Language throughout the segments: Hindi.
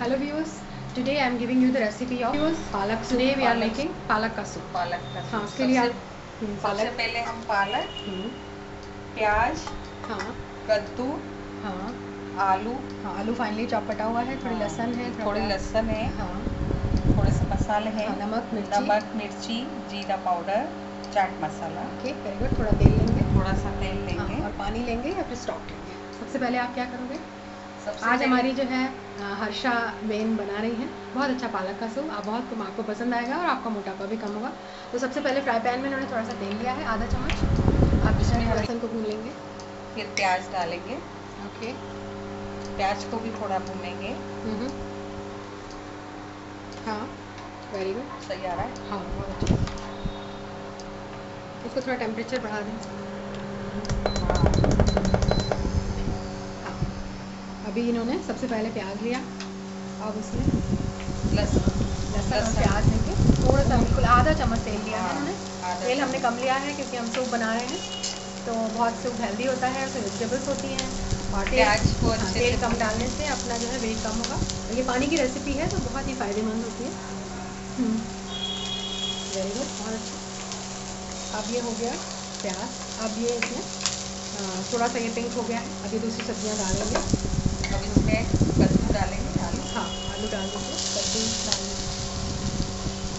Hello viewers, today I am giving you the recipe of viewers palak. Today we are Palak. making palak का soup. पालक का हाँ उसके लिए सबसे- हम्म, पहले हम पालक हम्म, प्याज हाँ। कद्दू हाँ। आलू। हाँ आलू फाइनली कटा हुआ है थोड़ी हाँ, लहसुन है थोड़ा। लहसुन है। हाँ। थोड़े से मसाले हैं। हाँ, नमक मिर्ची। नमक मिर्ची जीरा powder chaat masala. Okay very good थोड़ा तेल लेंगे। थोड़ा सा तेल हाँ, लेंगे। और पानी लेंगे या फिर स्टॉक लेंगे? सबसे पहले आप क्या करोगे? सबसे आज हमारी जो है हर्षा बेन बना रही हैं। बहुत अच्छा पालक का सूप आप बहुत आपको पसंद आएगा और आपका मोटापा भी कम होगा। तो सबसे पहले फ्राई पैन में उन्होंने थोड़ा सा तेल लिया है आधा चम्मच। आप इसमें लहसुन को भून लेंगे। फिर प्याज डालेंगे। ओके। प्याज को भी थोड़ा भूनेंगे। हम्म। हाँ वेरी गुड सही आ रहा है? हाँ बहुत अच्छा। इसको थोड़ा टेम्परेचर बढ़ा दें। अभी इन्होंने सबसे पहले प्याज लिया अब उसमें लहसुन। लहसुन और प्याज लेके थोड़ा सा बिल्कुल आधा चम्मच तेल लिया है हाँ, इन्होंने तेल हमने कम लिया है क्योंकि हम सूप बना रहे हैं तो बहुत सूप हेल्दी होता है उसमें वेजिटेबल्स होती हैं। और प्याज को हाँ, तेल कम डालने से अपना जो है वेट कम होगा। ये पानी की रेसिपी है तो बहुत ही फ़ायदेमंद होती है। वेरी गुड बहुत अच्छा। अब ये हो गया प्याज। अब ये इसमें थोड़ा सा ये पिंक हो गया है। ये दूसरी सब्ज़ियाँ डालेंगे। अब इसमें कद्दू डालेंगे आलू हाँ आलू डाल दीजिए कद्दू डाल दीजिए।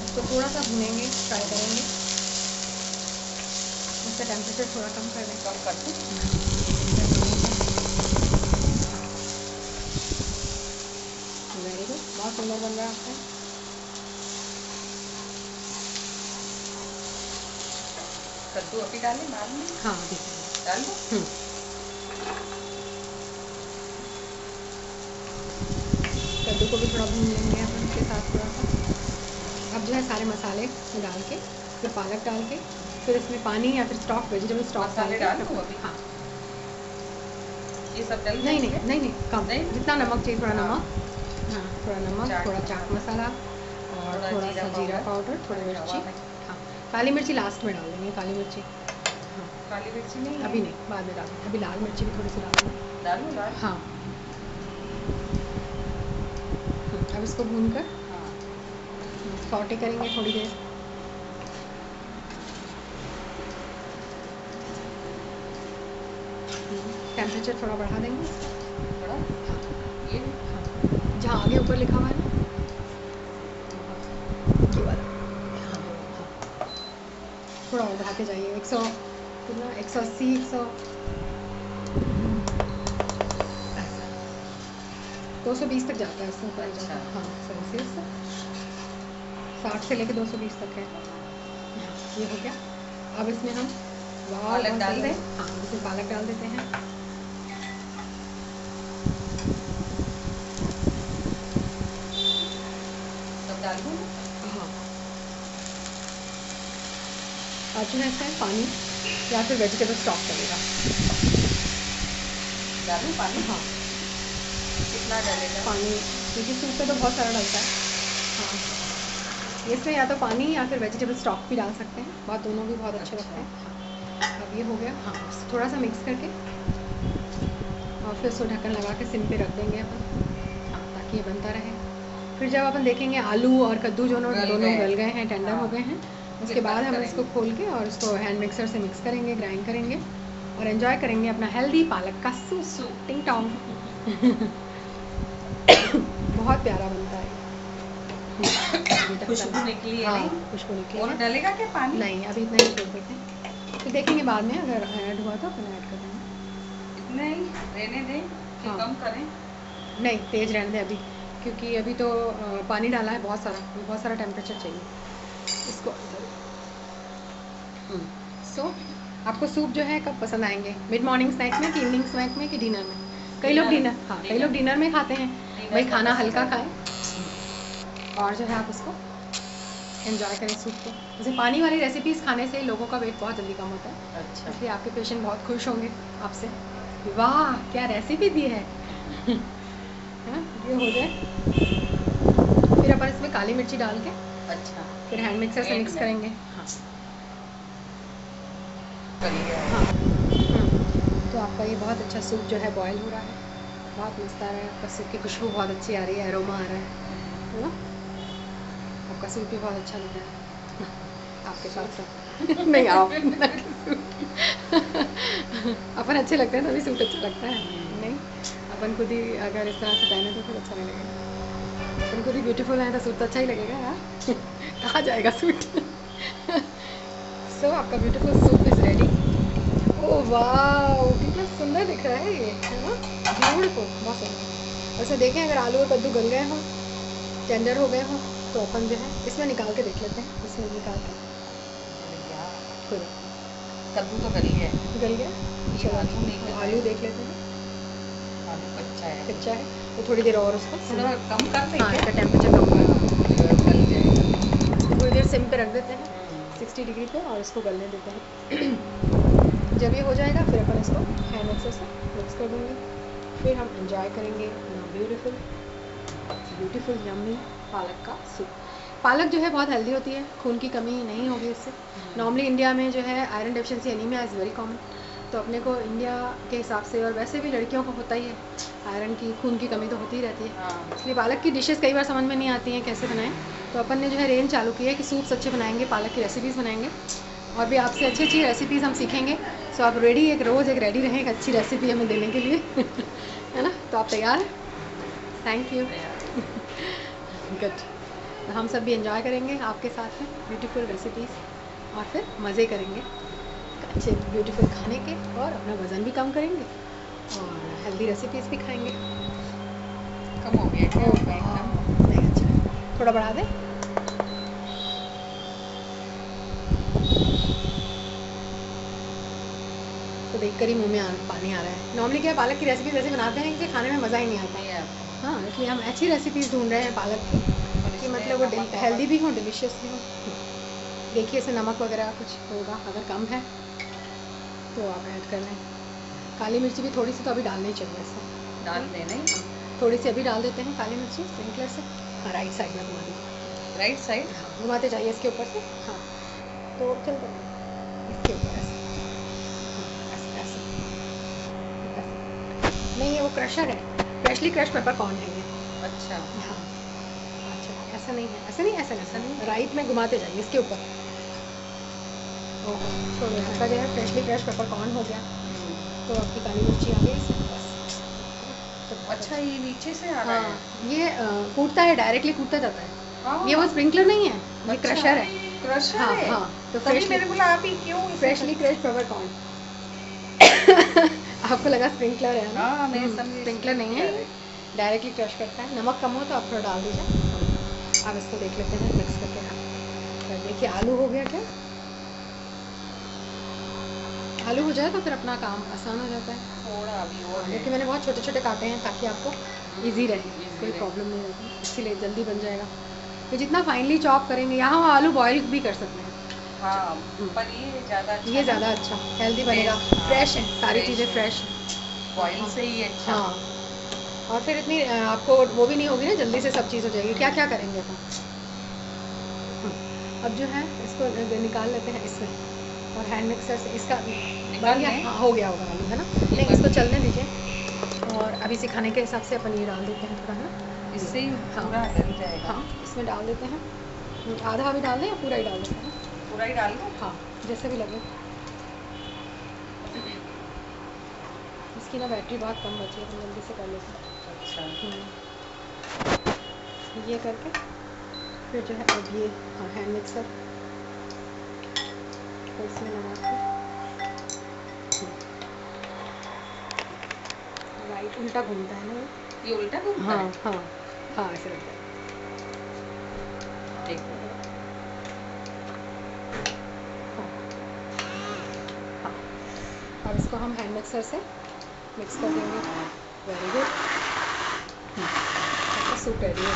इसको थोड़ा सा भुनेंगे फ्राई करेंगे। इसका टेम्परेचर थोड़ा कम कर देंगे कम कर दूँ? वेरी गुड बहुत सुंदर बन रहा है आपका। कद्दू अभी डालें बाद में हाँ ठीक डाल दो? कद्दू को भी थोड़ा भून लेंगे अपन इसके साथ थोड़ा सा। अब जो है सारे मसाले डाल के फिर पालक डाल के फिर इसमें पानी या फिर स्टॉक वेजिटेबल स्टॉक डाल डाल के? हाँ। ये सब डल नहीं नहीं नहीं नहीं कम। नहीं? जितना नमक चाहिए थोड़ा हाँ। नमक। हाँ थोड़ा नमक चाट। थोड़ा चाट मसाला और थोड़ा सा जीरा पाउडर, थोड़ी मिर्ची। हाँ काली मिर्ची लास्ट में डाल देंगे काली मिर्ची। हाँ। काली मिर्ची नहीं? अभी नहीं बाद में डालेंगे। अभी लाल मिर्ची भी थोड़ी सी डाल देंगे हाँ। अब इसको भून कर सॉटे करेंगे थोड़ी देर। टेम्परेचर थोड़ा बढ़ा देंगे। थोड़ा? ये जहाँ आगे ऊपर लिखा हुआ है ना। थोड़ा और बढ़ाते जाइए। एक सौ कितना? एक सौ अस्सी एक सौ दो सौ बीस तक जाता है इसमें ऊपर अच्छा। हाँ सेल्सियस साठ से लेके दो सौ बीस तक है। ये हो गया। अब इसमें हम पालक डाल दें? हाँ इसमें पालक डाल देते हैं। सब डाल दूँ? हाँ। अब जो है इसमें पानी या फिर वेजिटेबल स्टॉक चलेगा डालूं पानी? हाँ। कितना डालेगा? पानी क्योंकि सूप में तो बहुत सारा डलता है। हाँ। इसमें या तो पानी या फिर वेजिटेबल स्टॉक भी डाल सकते हैं। बहुत दोनों भी बहुत अच्छे लगते हैं। अब ये हो गया। हाँ थोड़ा सा मिक्स करके। और फिर उसको ढक्कन लगा के सिम पे रख देंगे अपन हाँ ताकि ये बनता रहे। फिर जब अपन देखेंगे आलू और कद्दू जो दोनों। गल गए हैं टेंडर हाँ। हो। गए हैं उसके बाद हम इसको खोल के और उसको हैंड मिक्सर से मिक्स करेंगे ग्राइंड करेंगे और एंजॉय करेंगे अपना हेल्दी पालक का सूप सूप। टिंग टोंग बहुत प्यारा बनता है। खुशबू निकली है हाँ नहीं? खुशबू निकली और डलेगा क्या पानी? नहीं अभी इतना ही छोड़ देते हैं। फिर देखेंगे बाद में अगर ऐड हुआ तो अपन ऐड कर देंगे। इतने ही रहने दें कि हाँ। कम करें। नहीं तेज़ रहने दें अभी क्योंकि अभी तो पानी डाला है बहुत सारा बहुत सारा टेम्परेचर चाहिए। इसको सो आपको सूप जो है कब पसंद आएँगे? मिड मॉर्निंग स्नैक में कि इवनिंग स्नैक में कि डिनर में? कई लोग डिनर हाँ कई लोग डिनर में खाते हैं। भाई खाना हल्का। खाएँ। और जो है आप उसको एंजॉय करें सूप को। जैसे पानी वाली रेसिपीज़ खाने से लोगों का वेट बहुत जल्दी कम होता है। अच्छा। इसलिए आपके पेशेंट बहुत खुश होंगे आपसे। वाह क्या रेसिपी दी है। हाँ, ये हो जाए फिर अपन इसमें काली मिर्ची डाल के अच्छा। फिर हैंड मिक्सर से मिक्स करेंगे। हाँ। हाँ। आपका ये बहुत अच्छा सूप जो है बॉयल हो रहा है। बहुत मस्त आ रहा है आपका सूप की खुशबू बहुत अच्छी आ रही है एरोमा आ रहा है है ना? आपका सूप भी बहुत अच्छा लग रहा है। आपके साथ साथ नहीं आओ अपन अच्छे लगते हैं, तभी सूट अच्छा लगता है। नहीं, अपन खुद ही अगर इस तरह से पहने तो फिर अच्छा नहीं लगेगा। अपन खुद ही ब्यूटीफुल है तो सूट तो अच्छा ही लगेगा यार। कहाँ जाएगा सूट? सो आपका beautiful soup is ready oh वाह कितना दिख रहा है ये है ना? ब्यूटीफुल सुंदर वैसे देखें अगर आलू और कद्दू गल गए हों टेंडर हो गए हों तो अपन जो है इसमें निकाल के देख लेते हैं। इसमें निकाल के। खुद कद्दू तो गली है गल गया? चलो आलू नहीं आलू देख लेते हैं। आलू कच्चा है। कच्चा है। तो थोड़ी देर और उसको थोड़ा कम कर दें हाँ इसका टेम्परेचर कम कर। गल जाएगा थोड़ी देर सिम पे रख देते हैं। सिक्सटी डिग्री पे और इसको गलने देते हैं। जब ये हो जाएगा फिर अपन इसको हैंड मिक्सर से मिक्स कर देंगे। फिर हम इंजॉय करेंगे ब्यूटीफुल ब्यूटीफुल यम्मी पालक का सूप पालक जो है बहुत हेल्दी होती है खून की कमी नहीं होगी इससे। नॉर्मली इंडिया में जो है iron deficiency anaemia is very common तो अपने को इंडिया के हिसाब से और वैसे भी लड़कियों को होता ही है। आयरन की खून की कमी तो होती ही रहती है। हाँ। इसलिए पालक की डिशेस कई बार समझ में नहीं आती हैं कैसे बनाएँ। तो अपन ने जो है रेंज चालू की है कि सूप्स अच्छे बनाएँगे पालक की रेसिपीज़ बनाएँगे। और भी आपसे अच्छी अच्छी रेसिपीज़ हम सीखेंगे। सो आप रेडी एक रोज़ एक रेडी रहें एक अच्छी रेसिपी हमें देने के लिए। है ना? तो आप तैयार हैं? थैंक यू गुड तो हम सब भी एंजॉय करेंगे आपके साथ में ब्यूटीफुल रेसिपीज़ और फिर मज़े करेंगे। अच्छे ब्यूटीफुल खाने के और अपना वज़न भी कम करेंगे और हेल्दी रेसिपीज़ भी खाएँगे। कम हो गया नहीं अच्छा। है। थोड़ा बढ़ा दें? तो देख कर ही मुँह में आ, पानी आ रहा है। नॉर्मली क्या है, पालक की रेसिपी ऐसे बनाते हैं कि खाने में मज़ा ही नहीं आता। आता। हाँ इसलिए हम अच्छी रेसिपीज़ ढूंढ रहे हैं पालक की। कि मतलब वो हेल्दी भी हो डिलीशियस भी हो। देखिए इसे नमक वगैरह कुछ होगा अगर कम है। तो आप ऐड कर लें। काली मिर्ची भी थोड़ी सी तो अभी डालनी चाहिए इससे डाल देना ही थोड़ी सी अभी डाल देते हैं काली मिर्ची स्प्रिंकलर से। हाँ राइट साइड में घुमा दीजिए। राइट साइड हाँ घुमाते जाइए इसके ऊपर से। हाँ तो चल पड़ेगा इसके ऊपर ऐसे हाँ, ऐसे ऐसे ऐसे। नहीं ये वो क्रशर है। फ्रेशली क्रश पेपर कॉर्न है ये। अच्छा। हाँ। अच्छा ऐसा नहीं है। ऐसा नहीं ऐसा नहीं। ऐसा नहीं? राइट में घुमाते जाइए इसके ऊपर। छोड़ो आपका जो है फ्रेशली क्रश पेपर कॉर्न हो गया। तो आपकी काली मिर्ची आ गई बस। तो अच्छा ये नीचे से आ रहा हाँ? है ये कूटता है डायरेक्टली कूटता जाता है। हाँ। ये वो स्प्रिंकलर नहीं है ये अच्छा, क्रशर है। क्रशर हाँ है? हाँ तो फ्रेशली मैंने बोला आप ही क्यों फ्रेशली क्रश पेपर कॉर्न आपको लगा स्प्रिंकलर है? ना हाँ स्प्रिंकलर नहीं है। डायरेक्टली क्रश करता है। नमक कम हो तो आप थोड़ा डाल दीजिए। अब इसको देख लेते हैं मिक्स करके तो देखिए आलू हो गया क्या? आलू हो जाए तो फिर अपना काम आसान हो जाता है। थोड़ा अभी और क्योंकि मैंने बहुत छोटे छोटे काटे हैं ताकि आपको इजी रहे। कोई प्रॉब्लम नहीं होगी इसीलिए जल्दी बन जाएगा। तो जितना फाइनली चॉप करेंगे यहाँ हम आलू बॉईल भी कर सकते हैं। हाँ पर ये ज़्यादा अच्छा ये ज़्यादा अच्छा हेल्दी बनेगा। हाँ, फ्रेश है सारी चीज़ें फ्रेश हैं बॉइल से ही अच्छा। हाँ। और फिर इतनी आपको वो भी नहीं होगी ना जल्दी से सब चीज़ हो जाएगी। क्या क्या करेंगे अपन? हम्म, अब जो है इसको निकाल लेते हैं इसमें। और हैंड मिक्सर से इसका बन गया। हाँ हो गया होगा आलू है ना? नहीं इसको चलने दीजिए। और अभी सिखाने के हिसाब से अपन ये डाल देते हैं थोड़ा है ना? इससे ही हाँ। पूरा डल जाएगा। हाँ इसमें डाल देते हैं। आधा भी डाल दें या पूरा ही डाल देते हैं? पूरा ही डाल दो हाँ जैसे भी लगे। इसकी ना बैटरी बहुत कम बची है तो जल्दी से कर लेते हैं। अच्छा। हम्म। ये करके फिर जो है अब ये हाँ हैंड मिक्सर तो इसमें लगा के। राइट उल्टा घूमता है ना ये उल्टा घूमता हाँ है? हाँ हाँ ऐसे लगता है देखो हाँ हाँ अब इसको हम हैंड मिक्सर से मिक्स कर देंगे। वेरी गुड सूप रेडी हो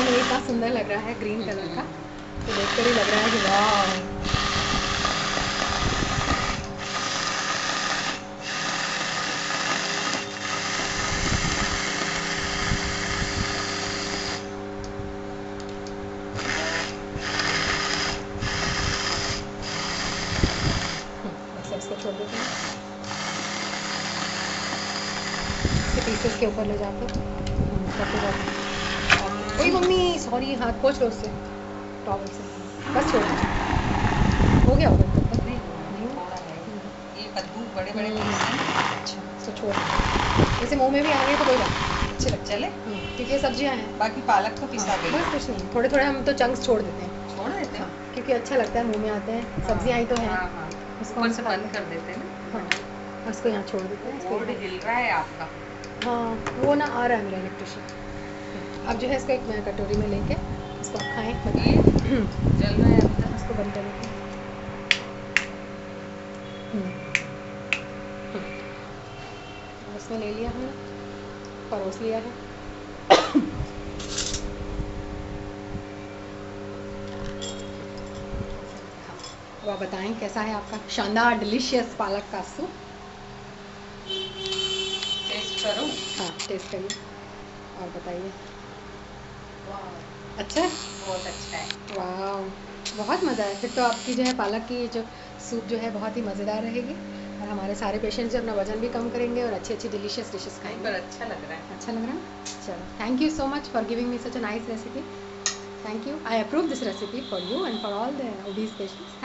में इतना सुंदर लग रहा है ग्रीन कलर का। तो देखकर ही लग रहा है कि वाह छोड़ हैं पीसेस के ऊपर ले जाकर। हम्म, ओए मम्मी सॉरी हाथ पोछ लो उससे। टॉवल से। बस छोड़। हो गया होगा। तक नहीं है हम्म, ये कद्दू बड़े बड़े हम्म। हैं। अच्छा इसको छोड़। दो। जैसे मुँह में भी आ गए तो कोई बात नहीं, अच्छे लगते चले। हैं क्योंकि सब्ज़ियाँ हैं। बाकी पालक तो पिसा हाँ, गई बस कुछ नहीं। थोड़े थोड़े हम तो चंक्स छोड़ देते हैं। छोड़ देते हाँ, हैं क्योंकि अच्छा लगता है मुँह में आते हैं। सब्ज़ियाँ ही तो हैं। हाँ हाँ। ऊपर से बंद कर देते हैं ना? हाँ उसको यहाँ छोड़ देते हैं बोर्ड हिल रहा है आपका। हाँ वो ना आ रहा है मेरा इलेक्ट्रिशियन अब जो है इसको एक मैं कटोरी में लेके इसको आप खाएँ जल रहा है अब तक इसको बंद कर देते हैं। हम्म। हम्म। इसमें ले लिया हमने परोस लिया है। अब आप बताएँ कैसा है आपका शानदार डिलीशियस पालक का सूप टेस्ट करूँ? हाँ टेस्ट करिए। और बताइए। अच्छा? है बहुत अच्छा है। वाह बहुत मज़ा है। फिर तो आपकी जो है पालक की जो सूप जो है बहुत ही मज़ेदार रहेगी। और हमारे सारे पेशेंट्स जो अपना वज़न भी कम करेंगे और अच्छी अच्छी डिलीशियस डिशेस खाएँगे। पर अच्छा लग रहा है। अच्छा लग रहा है? चलो thank you so much for giving me such a nice recipe. Thank you. I approve this recipe for you and for all the obese patients.